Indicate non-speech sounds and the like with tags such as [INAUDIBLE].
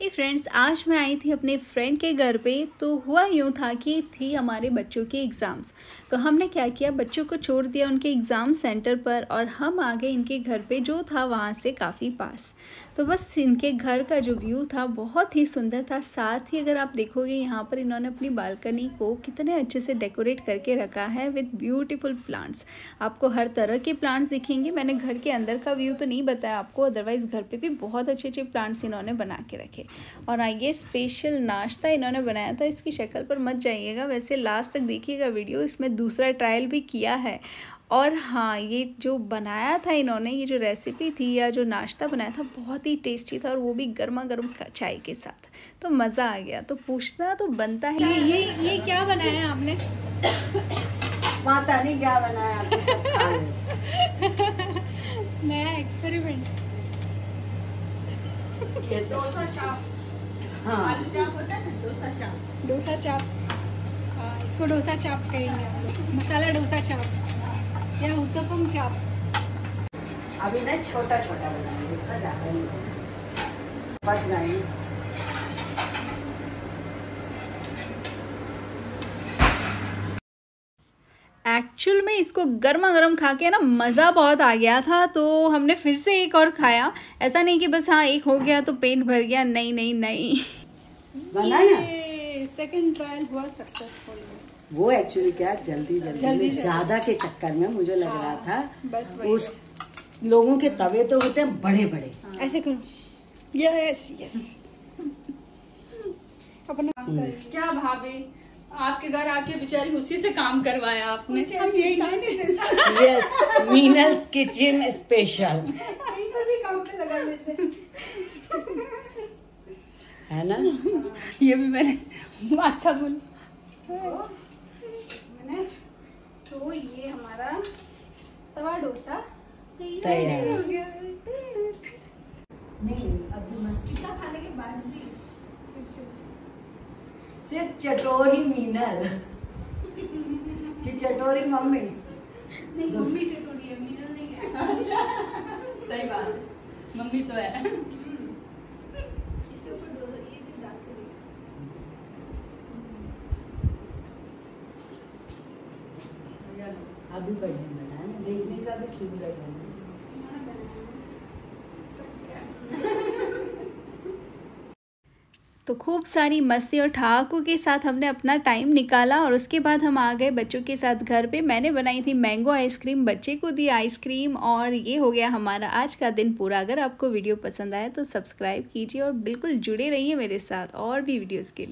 hey friends आज मैं आई थी अपने फ्रेंड के घर पे तो हुआ यूँ था कि थी हमारे बच्चों के एग्ज़ाम्स तो हमने क्या किया, बच्चों को छोड़ दिया उनके एग्ज़ाम सेंटर पर और हम आ गए इनके घर पे, जो था वहाँ से काफ़ी पास। तो बस इनके घर का जो व्यू था, बहुत ही सुंदर था। साथ ही अगर आप देखोगे, यहाँ पर इन्होंने अपनी बालकनी को कितने अच्छे से डेकोरेट करके रखा है विथ ब्यूटिफुल प्लांट्स आपको हर तरह के प्लांट्स दिखेंगे। मैंने घर के अंदर का व्यू तो नहीं बताया आपको अदरवाइज़ घर पर भी बहुत अच्छे अच्छे प्लांट्स इन्होंने बना के रखे। और ये स्पेशल नाश्ता इन्होंने बनाया था इसकी शक्ल पर मत जाइएगा। वैसे लास्ट तक देखिएगा वीडियो इसमें दूसरा ट्रायल भी किया है। और हाँ ये जो बनाया था इन्होंने ये जो रेसिपी थी या जो नाश्ता बनाया था बहुत ही टेस्टी था और वो भी गर्मा गर्म चाय के साथ। तो मज़ा आ गया। तो पूछना तो बनता है। ये ये ये क्या बनाया आपने? माता ने क्या बनाया? [LAUGHS] नया एक्सपेरिमेंट डोसा चाप। हाँ। आलू चाप होता है ना डोसा चाप। डोसा चाप। हाँ, इसको डोसा चाप कहेंगे मसाला डोसा चाप। या उत्तपम चाप। अभी ना छोटा छोटा बनाएँगे इतना ज़्यादा नहीं। एक्चुअल में इसको गर्मा गर्म खा के ना मज़ा बहुत आ गया था तो हमने फिर से एक और खाया। ऐसा नहीं कि बस हाँ एक हो गया तो पेट भर गया नहीं नहीं नहीं। सेकंड ट्रायल हुआ सक्सेसफुल वो एक्चुअली क्या जल्दी जल्दी, जल्दी ज़्यादा के चक्कर में मुझे लग रहा हाँ, था उस लोगों के तवे तो होते हैं बड़े बड़े ऐसे करो। यस यस अपना क्या भाभी? आपके घर आके बेचारी उसी से काम करवाया आपने। हम यही नहीं यस मीनल्स किचन स्पेशल भी काम पे लगा लेते। है ना? ये भी मैंने अच्छा बोल। मैंने तो ये हमारा तवा डोसा तैयार। हो गया। नहीं अभी मस्ती इसका खाने के बाद भी सिर्फ़ चटोरी मीनल। कि चटोरी मम्मी। नहीं मम्मी चटोरी है मीनल नहीं है। सही बात। मम्मी तो है। इसके ऊपर ये भी डाल के। अभी बढ़िया बना है। देखने का भी सुंदर बना तो खूब सारी मस्ती और ठहाकों के साथ हमने अपना टाइम निकाला और उसके बाद हम आ गए बच्चों के साथ घर पे। मैंने बनाई थी मैंगो आइसक्रीम बच्चे को दी आइसक्रीम और ये हो गया हमारा आज का दिन पूरा। अगर आपको वीडियो पसंद आया तो सब्सक्राइब कीजिए और बिल्कुल जुड़े रहिए मेरे साथ और भी वीडियोज़ के लिए।